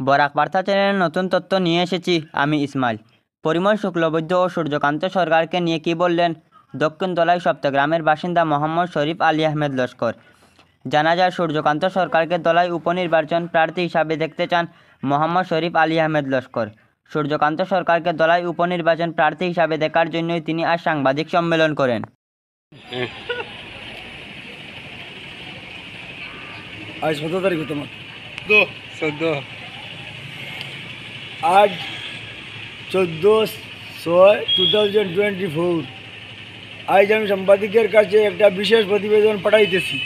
বরাক বার্তা চ্যানেলের নতুন তথ্য নিয়ে এসেছি আমি ইসমাইল। পরিমল শুক্লবৈদ্য ও সূর্যকান্ত সরকারকে নিয়ে কি বললেন? দক্ষিণ দলাই সপ্তগ্রামের বাসিন্দা মোহাম্মদ শরীফ আলী আহমেদ লস্কর। জানা যায় সূর্যকান্ত সরকারকে দলাই উপনির্বাচন প্রার্থী হিসাবে দেখতে চান মোহাম্মদ শরীফ আলী আহমেদ লস্কর। সূর্যকান্ত সরকারকে দলাই উপনির্বাচন প্রার্থী হিসাবে দেখার জন্যই তিনি আজ সাংবাদিক সম্মেলন করেন। আজ কত তারিখ তোমার? চোদ্দ। আজ চোদ্দ, ছয় টু থাউজেন্ড টোয়েন্টি ফোর আজ আমি সাংবাদিকের কাছে একটা বিশেষ প্রতিবেদন পাঠাইতেছি।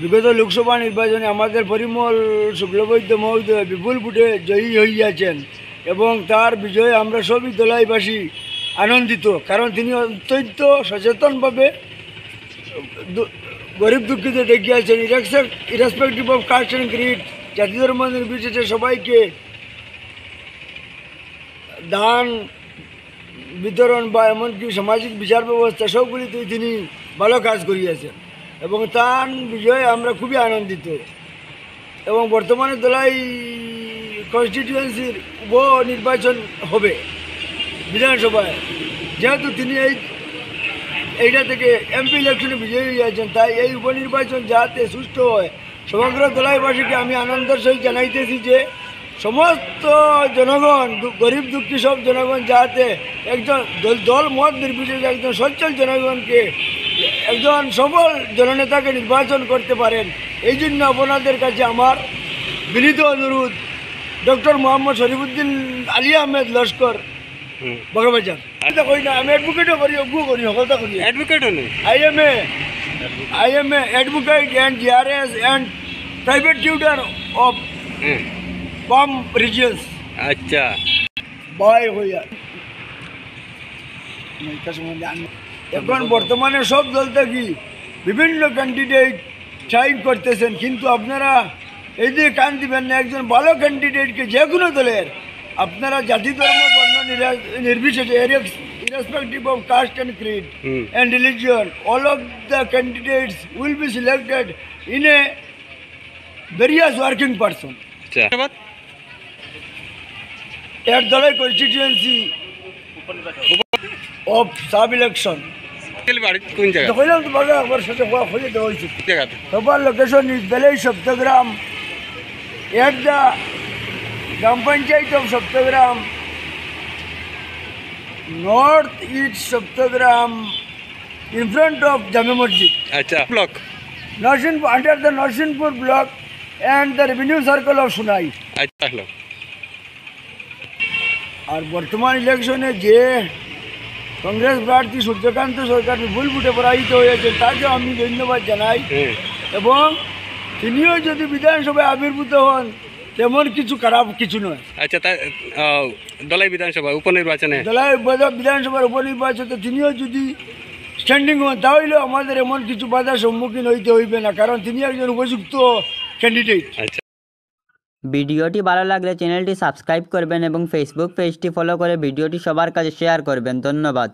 বিগত লোকসভা নির্বাচনে আমাদের পরিমল শুক্লবৈদ্য মহোদয় বিপুল ফুটে জয়ী হইয়াছেন এবং তার বিজয়ে আমরা সবই দলাইবাসী আনন্দিত, কারণ তিনি অত্যন্ত সচেতনভাবে গরিব দুঃখীতে দেখিয়েছেন irrespective of caste and creed জাতি ধর্ম নির্বিশেষে সবাইকে দান, বিতরণ বা এমনকি সামাজিক বিচার ব্যবস্থা সবগুলিতে তিনি ভালো কাজ করিয়েছেন। এবং তার বিজয়ে আমরা খুবই আনন্দিত। এবং বর্তমানে দলাই কনস্টিটিউয়েন্সির উপনির্বাচন হবে বিধানসভায়। যেহেতু তিনি এই, এইটা থেকে এমপি ইলেকশনে বিজয়ী হয়েছেন তাই এই উপনির্বাচন যাতে সুষ্ঠু হয় সমগ্র দলাইবাসীকে আমি আনন্দের সহিত জানাইতেছি যে সমস্ত জনগণ গরিব দুঃখী সব জনগণ যাতে একজন দল- মত নির্বিশেষে একজন সচ্ছল জনগণকে একজন সফল জননেতাকে নির্বাচন করতে পারেন এই জন্য আপনাদের কাছে আমার বিনীত অনুরোধ। ডক্টর মোহাম্মদ শরীফুদ্দিন আলী আহমেদ লস্কর বগবাজার কই না আমি অ্যাডভোকেটও করি অজ্ঞ করি সকলটা করি। অ্যাডভোকেট নেই। I am a I am a advocate and GRS and private tutor of PAM regions. আচ্ছা। Boy হইয়া এখন বর্তমানে সব দল থেকে বিভিন্ন ক্যান্ডিডেট ট্রাই করতেছেন কিন্তু আপনারা এই যে কান দিবেন না একজন ভালো ক্যান্ডিডেটকে যে কোনো দলের আপনারা জাতি ধর্ম বর্ণ নিরা- নির্বিশেষে irrespective of caste and creed mm. and religion, all of the candidates will be selected in a various working person. Sure. At the constituency of sub-election, the location is village of Saptagram. At the Gram of Saptagram, north east Saptagram in front of Jame Masjid. আচ্ছা block Narsinpur, under the Narsinpur block and the revenue circle of Sunai. আচ্ছা আর বর্তমান ইলেকশনে যে কংগ্রেস প্রার্থী সূর্যকান্ত সরকার ভুল ফুটে পরাজিত হয়েছে তাকে আমি ধন্যবাদ জানাই। এবং তিনিও যদি বিধানসভায় আবির্ভূত হন তেমন কিছু খারাপ কিছু নয়। আচ্ছা তা দলাই বিধানসভা উপনির্বাচনে? দলাই বিধানসভার উপনির্বাচনে তিনিও যদি স্ট্যান্ডিং হন তাহলেও আমাদের এমন কিছু বাধার সম্মুখীন হইতে হইবে না কারণ তিনি একজন উপযুক্ত ক্যান্ডিডেট আচ্ছা। ভিডিওটি ভালো লাগলে চ্যানেলটি সাবস্ক্রাইব করবেন এবং ফেসবুক পেজটি ফলো করে ভিডিওটি সবার কাছে শেয়ার করবেন। ধন্যবাদ।